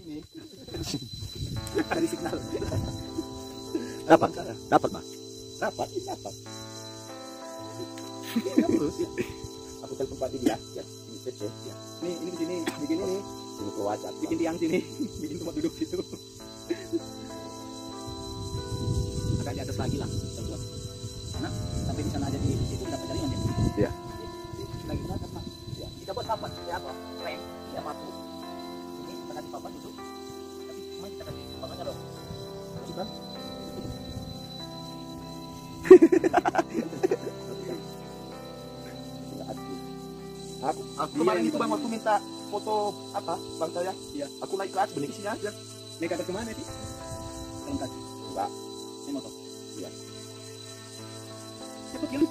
sini. Dari signal. Dapat, dapat mas. Dapat, ya, dapat. Terus ya. Aku telepon Pak Didi ya. Ya, ini PC. Ya. Nih, ini sini, bikin ini. Sini ke wajah. Bikin tiang sini, bikin tempat duduk situ. Agak di atas lagi lah, kita buat. Karena sampai di sana aja di situ dapat jaringan ya. Iya. Lagi ke atas, Pak. Ya. Kita buat papan, ya apa? Rem, ya batu. Aku, aku kemarin itu bang waktu minta foto apa bang saya, iya. Aku naik kelas benih sini aja. Naik ke ke mana sih? Kaki. Enggak. Naik motor. Iya. Cepet ya.